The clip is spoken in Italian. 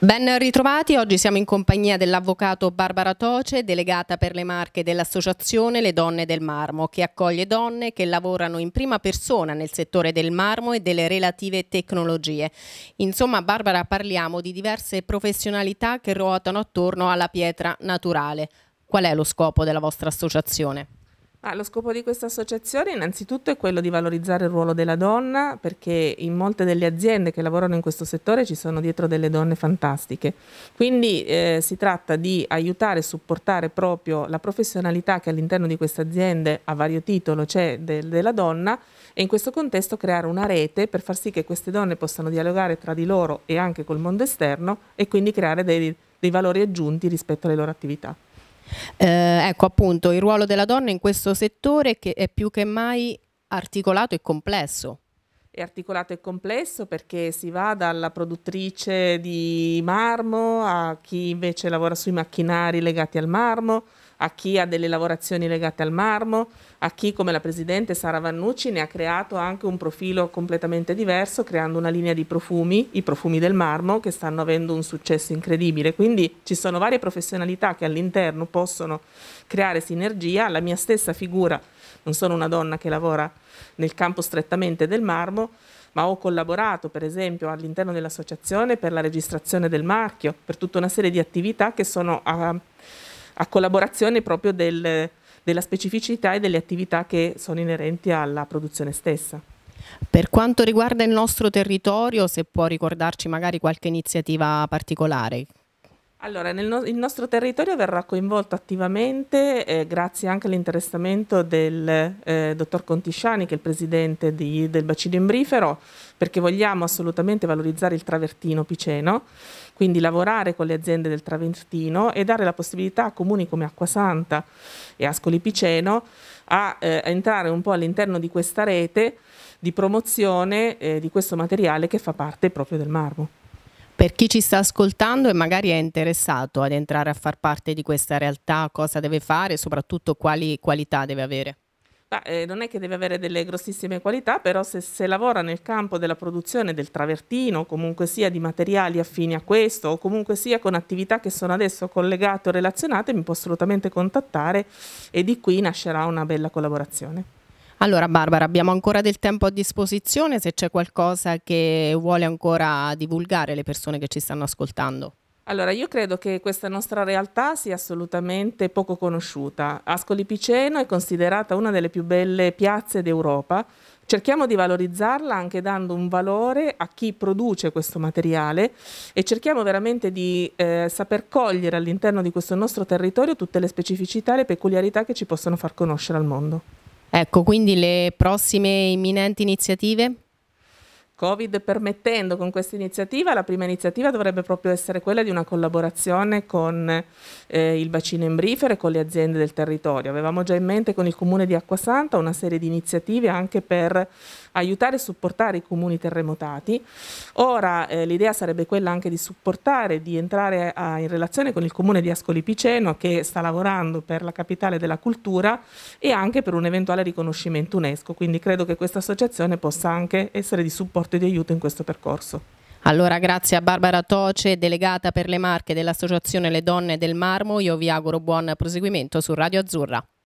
Ben ritrovati, oggi siamo in compagnia dell'avvocato Barbara Toce, delegata per le marche dell'associazione Le Donne del Marmo, che accoglie donne che lavorano in prima persona nel settore del marmo e delle relative tecnologie. Insomma, Barbara, parliamo di diverse professionalità che ruotano attorno alla pietra naturale. Qual è lo scopo della vostra associazione? Ah, lo scopo di questa associazione innanzitutto è quello di valorizzare il ruolo della donna perché in molte delle aziende che lavorano in questo settore ci sono dietro delle donne fantastiche. Quindi eh, si tratta di aiutare e supportare proprio la professionalità che all'interno di queste aziende a vario titolo c'è de- della donna e in questo contesto creare una rete per far sì che queste donne possano dialogare tra di loro e anche col mondo esterno e quindi creare dei, dei valori aggiunti rispetto alle loro attività. Eh, ecco appunto il ruolo della donna in questo settore che è più che mai articolato e complesso. È articolato e complesso perché si va dalla produttrice di marmo a chi invece lavora sui macchinari legati al marmo, a chi ha delle lavorazioni legate al marmo, a chi come la presidente Sara Vannucci ne ha creato anche un profilo completamente diverso, creando una linea di profumi, i profumi del marmo, che stanno avendo un successo incredibile. Quindi ci sono varie professionalità che all'interno possono creare sinergia. La mia stessa figura, non sono una donna che lavora nel campo strettamente del marmo, ma ho collaborato per esempio all'interno dell'associazione per la registrazione del marchio, per tutta una serie di attività che sono a a collaborazione proprio del, della specificità e delle attività che sono inerenti alla produzione stessa. Per quanto riguarda il nostro territorio, se può ricordarci magari qualche iniziativa particolare allora, no- il nostro territorio verrà coinvolto attivamente eh, grazie anche all'interessamento del eh, dottor Contisciani, che è il presidente di, del bacino imbrifero, perché vogliamo assolutamente valorizzare il travertino piceno, quindi lavorare con le aziende del travertino e dare la possibilità a comuni come Acquasanta e Ascoli Piceno a eh, entrare un po' all'interno di questa rete di promozione eh, di questo materiale che fa parte proprio del marmo. Per chi ci sta ascoltando e magari è interessato ad entrare a far parte di questa realtà, cosa deve fare e soprattutto quali qualità deve avere? Bah, eh, non è che deve avere delle grossissime qualità, però se, se, lavora nel campo della produzione del travertino, comunque sia di materiali affini a questo, o comunque sia con attività che sono adesso collegate o relazionate, mi può assolutamente contattare e di qui nascerà una bella collaborazione. Allora Barbara, abbiamo ancora del tempo a disposizione se c'è qualcosa che vuole ancora divulgare le persone che ci stanno ascoltando. Allora, io credo che questa nostra realtà sia assolutamente poco conosciuta. Ascoli Piceno è considerata una delle più belle piazze d'Europa. Cerchiamo di valorizzarla anche dando un valore a chi produce questo materiale e cerchiamo veramente di eh, saper cogliere all'interno di questo nostro territorio tutte le specificità e le peculiarità che ci possono far conoscere al mondo. Ecco, quindi le prossime imminenti iniziative? Covid permettendo con questa iniziativa, la prima iniziativa dovrebbe proprio essere quella di una collaborazione con eh, il bacino embrifero e con le aziende del territorio. Avevamo già in mente con il comune di Acquasanta una serie di iniziative anche per aiutare e supportare i comuni terremotati. Ora eh, l'idea sarebbe quella anche di supportare, di entrare a, in relazione con il comune di Ascoli Piceno che sta lavorando per la capitale della cultura e anche per un eventuale riconoscimento UNESCO. Quindi credo che questa associazione possa anche essere di supporto e di aiuto in questo percorso. Allora, grazie a Barbara Toce, delegata per le marche dell'Associazione Le Donne del Marmo. Io vi auguro buon proseguimento su Radio Azzurra.